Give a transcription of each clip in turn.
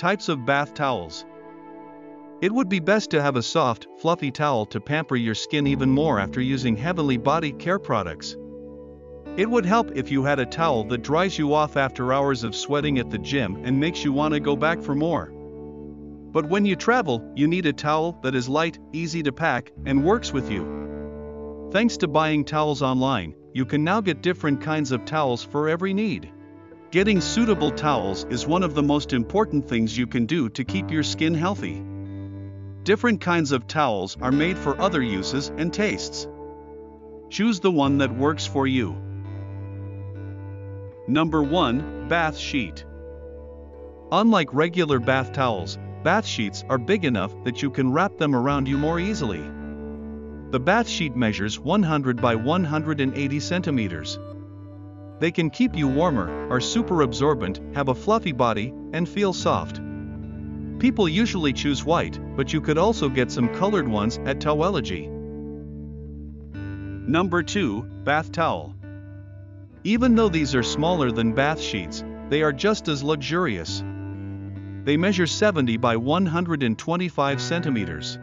Types of bath towels. It would be best to have a soft, fluffy towel to pamper your skin even more after using heavily body care products. It would help if you had a towel that dries you off after hours of sweating at the gym and makes you want to go back for more. But when you travel, you need a towel that is light, easy to pack, and works with you. Thanks to buying towels online, you can now get different kinds of towels for every need. Getting suitable towels is one of the most important things you can do to keep your skin healthy. Different kinds of towels are made for other uses and tastes. Choose the one that works for you. Number 1 Bath Sheet. Unlike regular bath towels, bath sheets are big enough that you can wrap them around you more easily. The bath sheet measures 100 by 180 centimeters. They can keep you warmer, are super absorbent, have a fluffy body, and feel soft. People usually choose white, but you could also get some colored ones at Towelogy. Number 2 Bath Towel. Even though these are smaller than bath sheets, they are just as luxurious. They measure 70 by 125 centimeters.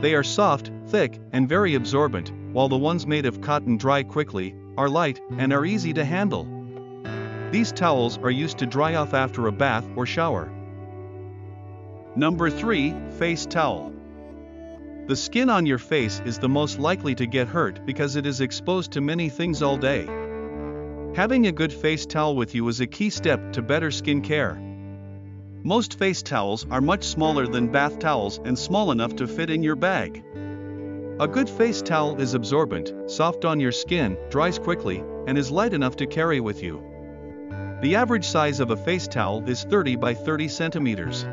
They are soft, thick, and very absorbent, while the ones made of cotton dry quickly, are light, and are easy to handle. These towels are used to dry off after a bath or shower. Number 3 Face Towel. The skin on your face is the most likely to get hurt because it is exposed to many things all day. Having a good face towel with you is a key step to better skin care. Most face towels are much smaller than bath towels and small enough to fit in your bag. A good face towel is absorbent, soft on your skin, dries quickly, and is light enough to carry with you. The average size of a face towel is 30 by 30 centimeters.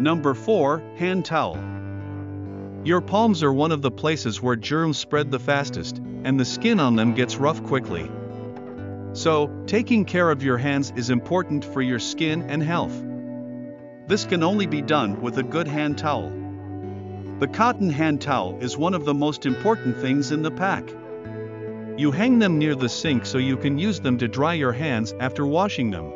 Number 4 Hand Towel. Your palms are one of the places where germs spread the fastest, and the skin on them gets rough quickly. So, taking care of your hands is important for your skin and health. This can only be done with a good hand towel. The cotton hand towel is one of the most important things in the pack. You hang them near the sink so you can use them to dry your hands after washing them.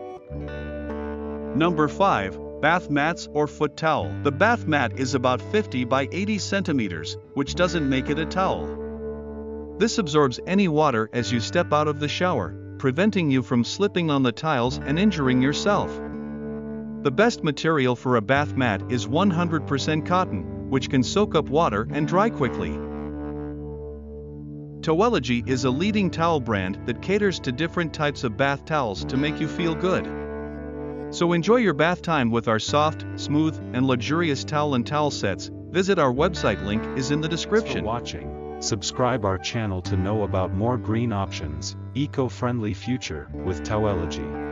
Number 5 Bath mats or foot towel. The bath mat is about 50 by 80 centimeters, which doesn't make it a towel. This absorbs any water as you step out of the shower, preventing you from slipping on the tiles and injuring yourself. The best material for a bath mat is 100% cotton, which can soak up water and dry quickly. Towelogy is a leading towel brand that caters to different types of bath towels to make you feel good. So enjoy your bath time with our soft, smooth, and luxurious towel and towel sets. Visit our website link is in the Thanks for description. watching. Subscribe our channel to know about more green options, eco-friendly future with Towelogy.